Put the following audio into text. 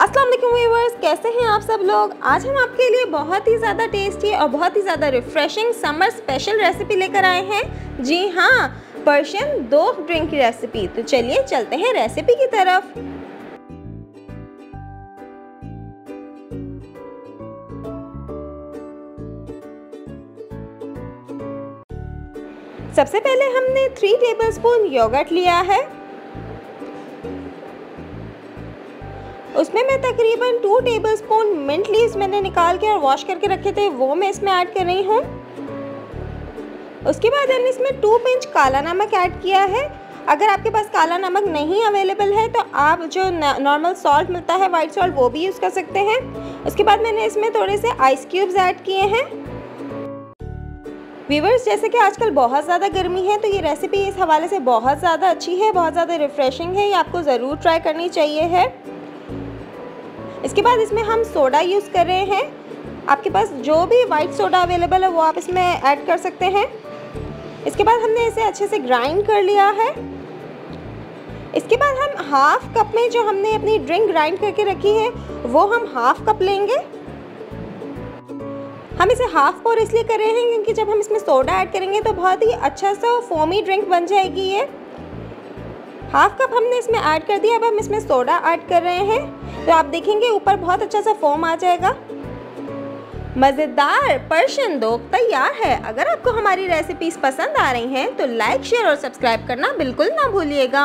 अस्सलाम वालेकुम व्यूअर्स कैसे हैं आप सब लोग? आज हम आपके लिए बहुत ही ज़्यादा टेस्टी और बहुत ही ज़्यादा रिफ्रेशिंग समर स्पेशल रेसिपी लेकर आए हैं। जी हाँ पर्शियन दो ड्रिंक की रेसिपी तो चलिए चलते हैं रेसिपी की तरफ़। सबसे पहले हमने थ्री टेबलस्पून योगर्ट लिया है। उसमें मैं तकरीबन two table spoon mint leaves मैंने निकाल के और वॉश करके रखे थे, वो मैं इसमें ऐड कर रही हूँ। उसके बाद मैंने इसमें टू पिंच काला नमक ऐड किया है। अगर आपके पास काला नमक नहीं अवेलेबल है तो आप जो नॉर्मल सॉल्ट मिलता है वाइट सॉल्ट वो भी यूज़ कर सकते हैं। उसके बाद मैंने इसमें थोड़े से आइस क्यूब्स ऐड किए हैं। वीवर्स जैसे कि आजकल बहुत ज़्यादा गर्मी है तो ये रेसिपी इस हवाले से बहुत ज़्यादा अच्छी है, बहुत ज़्यादा रिफ़्रेशिंग है, ये आपको ज़रूर ट्राई करनी चाहिए है। इसके बाद इसमें हम सोडा यूज़ कर रहे हैं। आपके पास जो भी वाइट सोडा अवेलेबल है, वो आप इसमें ऐड कर सकते हैं। इसके बाद हमने इसे अच्छे से ग्राइंड कर लिया है। इसके बाद हम हाफ़ कप में जो हमने अपनी ड्रिंक ग्राइंड करके रखी है, वो हम हाफ़ कप लेंगे। हम इसे हाफ़ पोर इसलिए कर रहे हैं क्योंकि जब हम इसमें सोडा ऐड करेंगे तो बहुत ही अच्छा सा फोमी ड्रिंक बन जाएगी ये। हाफ़ कप हमने इसमें ऐड कर दिया, अब हम इसमें सोडा ऐड कर रहे हैं। तो आप देखेंगे ऊपर बहुत अच्छा सा फॉर्म आ जाएगा। मज़ेदार पर्शियन दो तैयार है। अगर आपको हमारी रेसिपीज़ पसंद आ रही हैं तो लाइक शेयर और सब्सक्राइब करना बिल्कुल ना भूलिएगा।